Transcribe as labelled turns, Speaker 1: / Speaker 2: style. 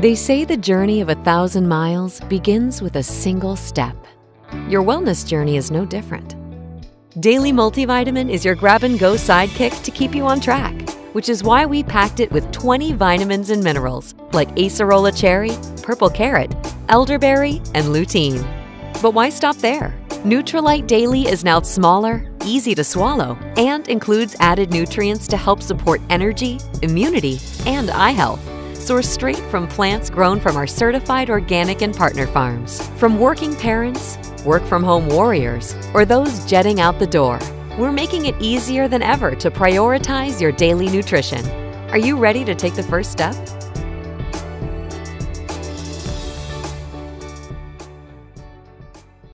Speaker 1: They say the journey of a thousand miles begins with a single step. Your wellness journey is no different. Daily Multivitamin is your grab and go sidekick to keep you on track, which is why we packed it with 20 vitamins and minerals like acerola cherry, purple carrot, elderberry, and lutein. But why stop there? Nutrilite Daily is now smaller, easy to swallow, and includes added nutrients to help support energy, immunity, and eye health. Sourced straight from plants grown from our certified organic and partner farms. From working parents, work from home warriors, or those jetting out the door, we're making it easier than ever to prioritize your daily nutrition. Are you ready to take the first step?